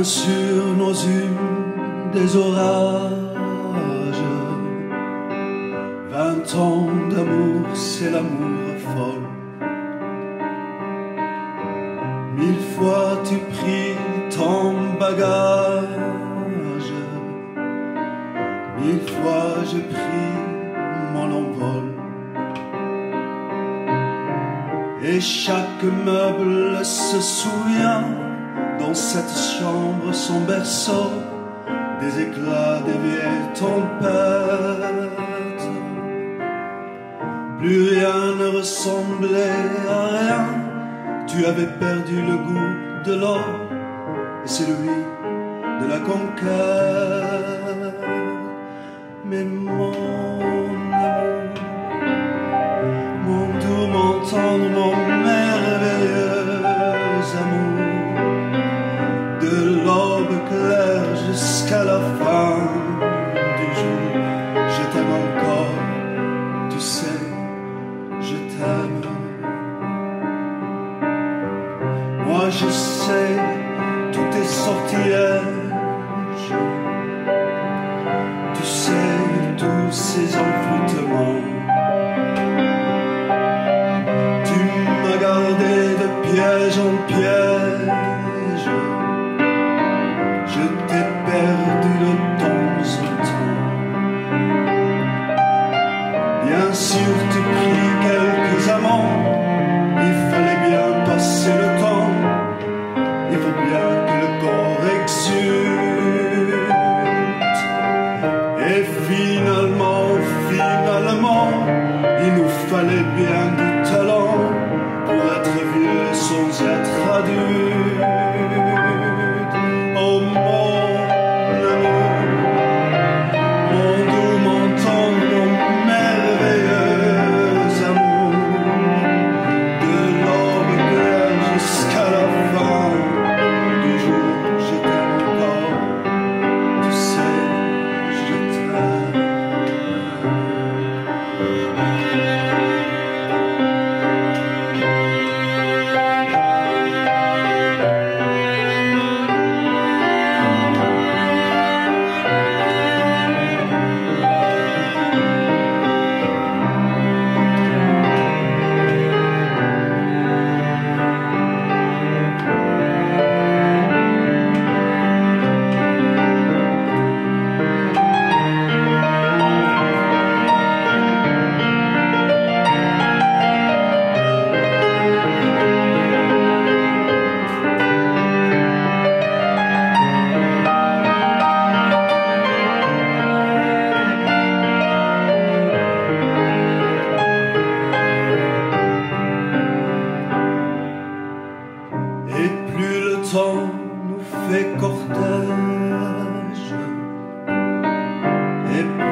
Bien sûr, nos eûmes des orages. C'est l'amour folle. Mille fois tu pris ton bagage. Mille fois j'ai pris mon envol. Et chaque meuble se souvient dans cette chambre son berceau des éclats des vieilles tempêtes. Ressemblait à rien, tu avais perdu le goût de l'or et celui de la conquête. Mais mon amour, mon doux, mon tendre, mon tu sais tous ces envoûtements. Tu m'as gardé de piège en piège. Je t'ai perdu de temps en temps. Bien sûr, tu pris quelques amants. Il fallait bien passer le temps. Father.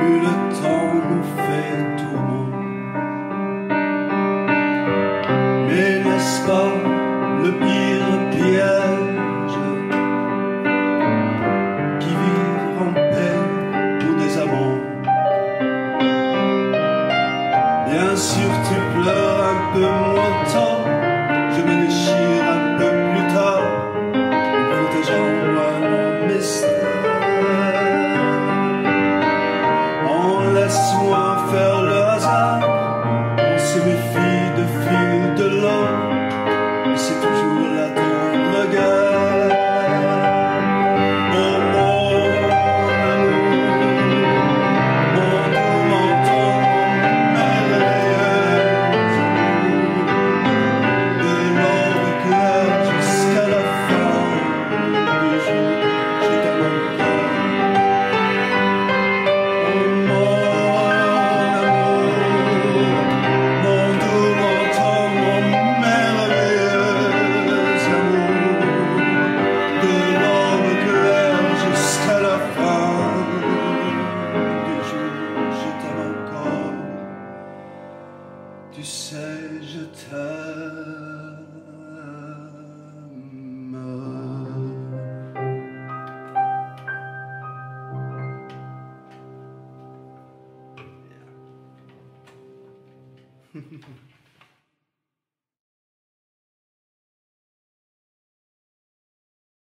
Le temps nous fait tourment. Mais n'est-ce pas le pire piège qui vivre en paix pour des amants? Bien sûr, tu pleures un peu moins tôt, Time.